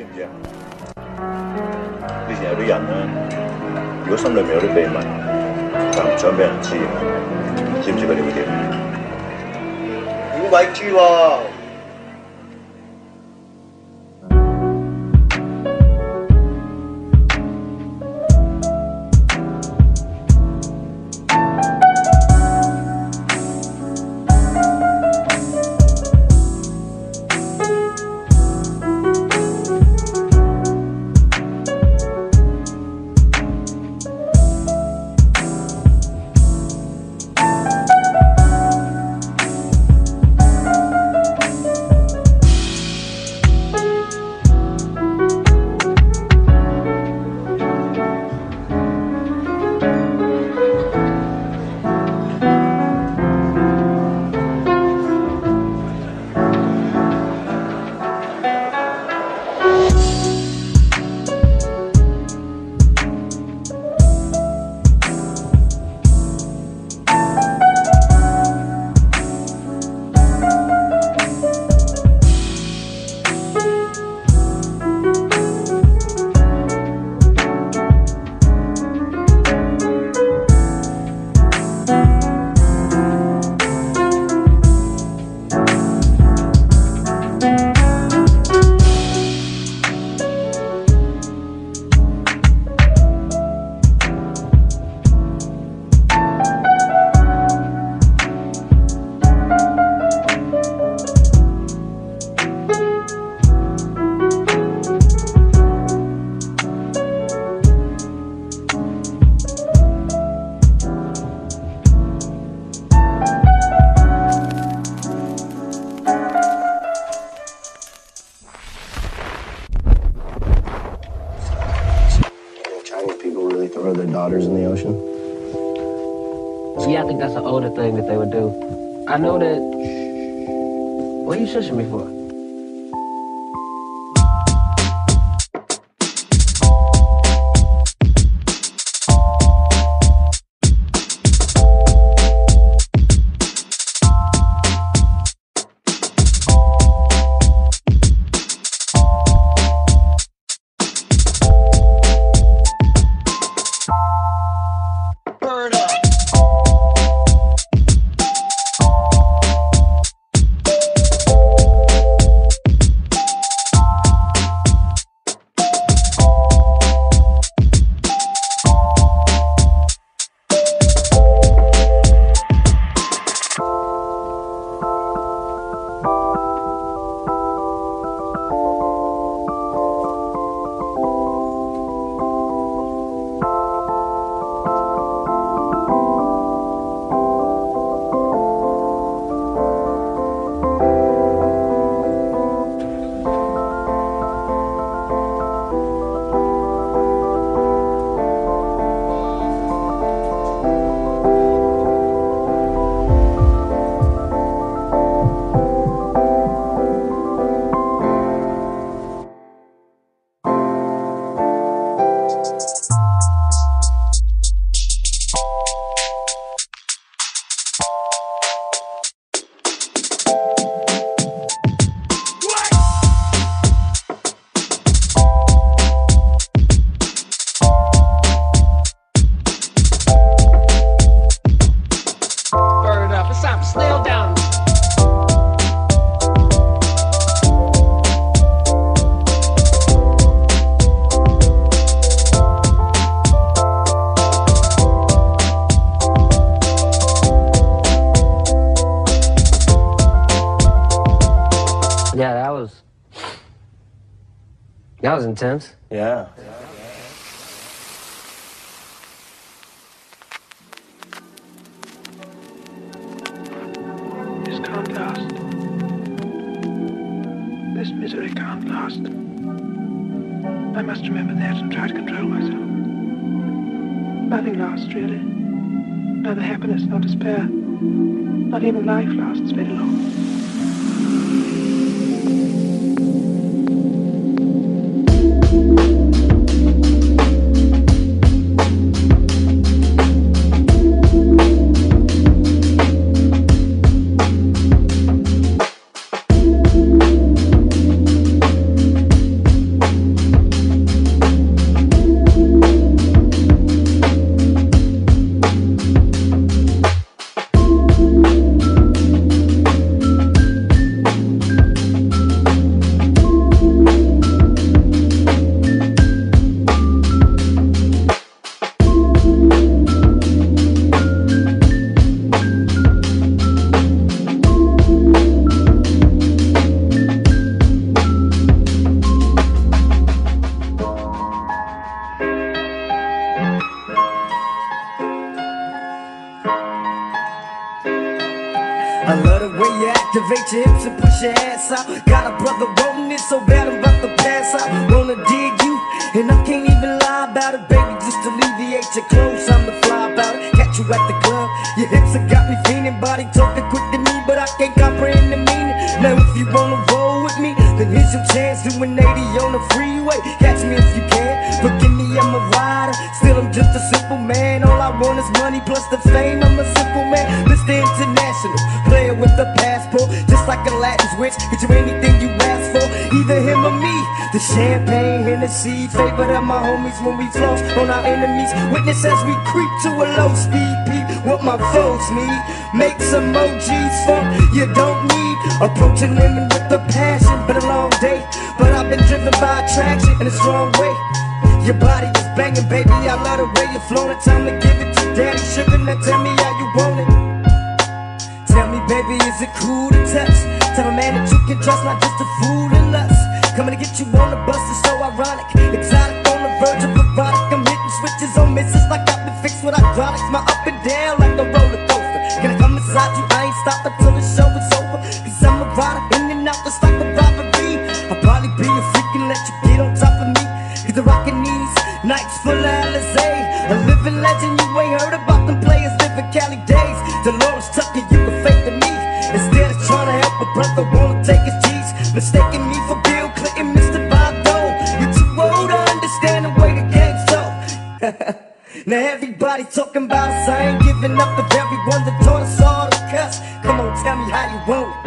知唔知啊？以前有啲人咧，如果心裏面有啲秘密，但唔想俾人知，知唔知佢哋會點？點鬼知喎 What are you That was intense. Yeah. This can't last. This misery can't last. I must remember that and try to control myself. Nothing lasts, really. Neither happiness nor despair. Not even life lasts very long. I love the way you activate your hips and push your ass out. Got a brother wanting it so bad I'm about to pass out. Wanna dig you, and I can't even lie about it, baby. Just alleviate your clothes, I'm the fly about it. Catch you at the club, your hips have got me feeling. Body talking quick to me, but I can't comprehend the meaning. Now if you wanna roll with me, then here's your chance. Doing 80 on the freeway. Catch me if you can. Forgive me, I'm a rider. Still, I'm just a simple man. All I want is money plus the fame. I'm Latin. Get you anything you ask for, either him or me. The champagne, Hennessy, favorite of my homies when we floss on our enemies. Witness as we creep to a low speed. What my foes need, make some emojis for you don't need. Approaching women with a passion, been a long day. But I've been driven by attraction in a strong way. Your body is banging, baby. I love the way you're flowing. Time to give it to daddy. Sugar, now tell me how you want it. Tell me, baby, is it cool to touch? Tell a man that you can trust, not just a fool and lust. Coming to get you on the bus is so ironic. Exotic on the verge of erotic. I'm hitting switches on misses like I've been fixed with hydraulics. My up and down like a roller coaster. Can I come inside you? I ain't stopping till the show is over. Cause I'm a rider in and out just like a robbery. I'll probably be a freak and let you get on top of me. Cause the rockin' these nights full of Alizé. A living legend, you ain't heard about them players living Cali Mistaking me for Bill Clinton, Mr. Bob Dole. You're too old to understand the way the game's tough. now everybody talking about us, I ain't giving up the everyone that taught us all to cuss. Come on, tell me how you want it.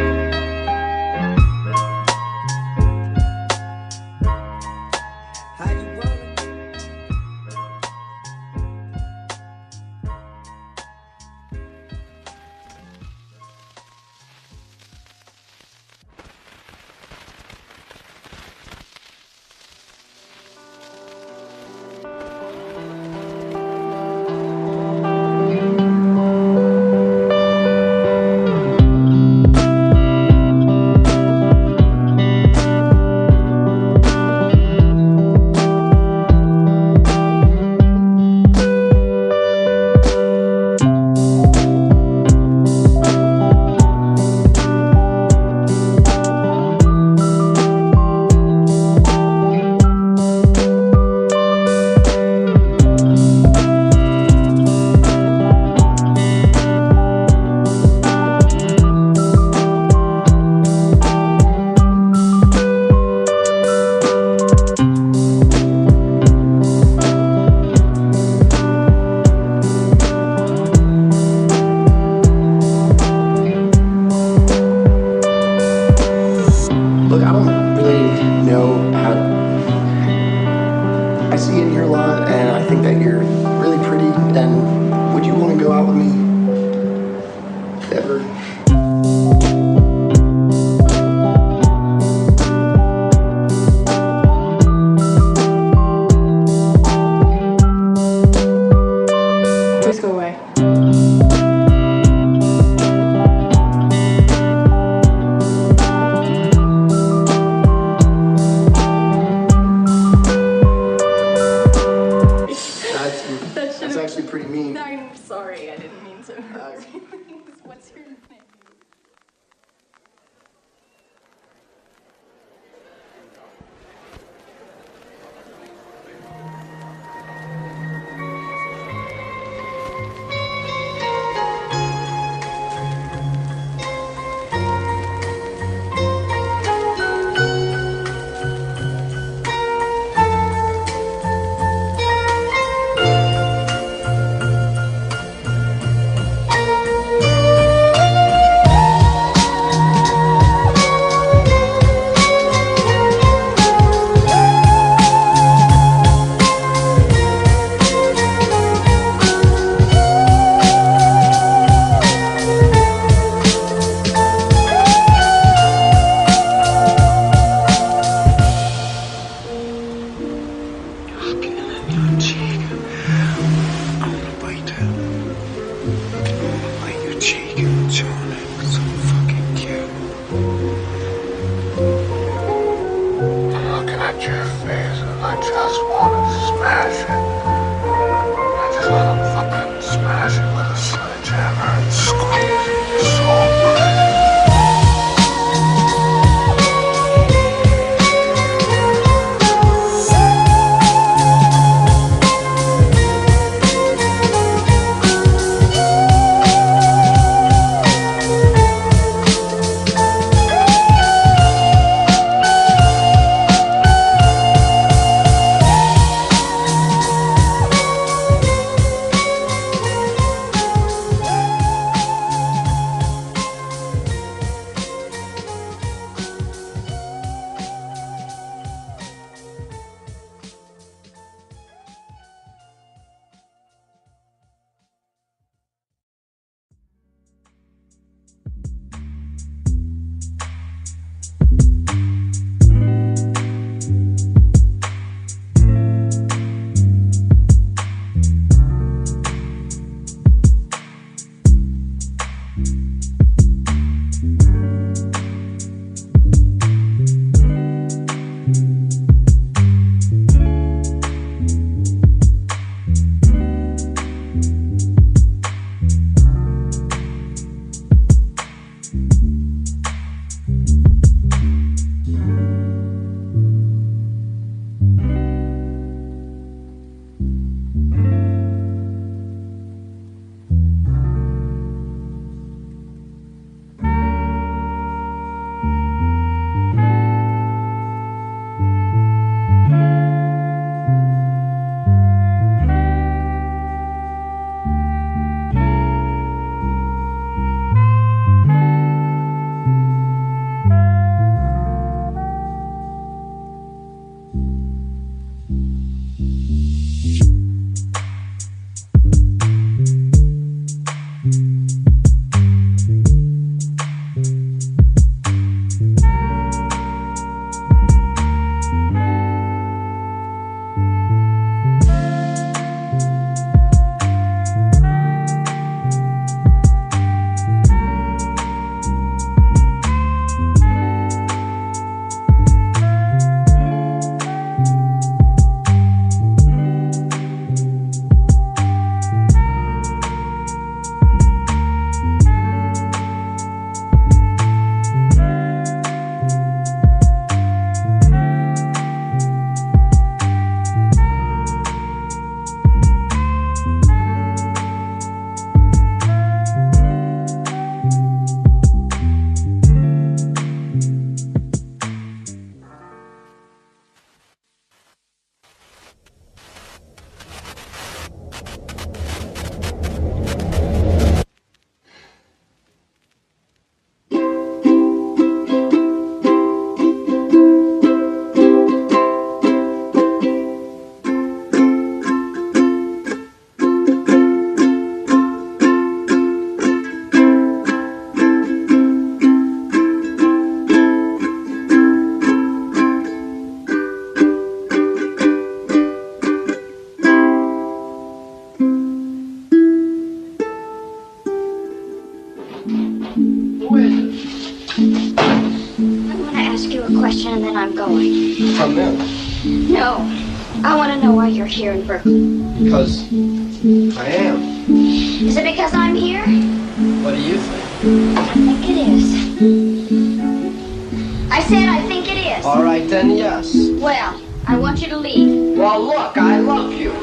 Looking I want to ask you a question and then I'm going. Come in. No. I want to know why you're here in Brooklyn. Because I am. Is it because I'm here? What do you think? I think it is. I said I think it is. All right, then, yes. Well, I want you to leave. Well, look, I love you.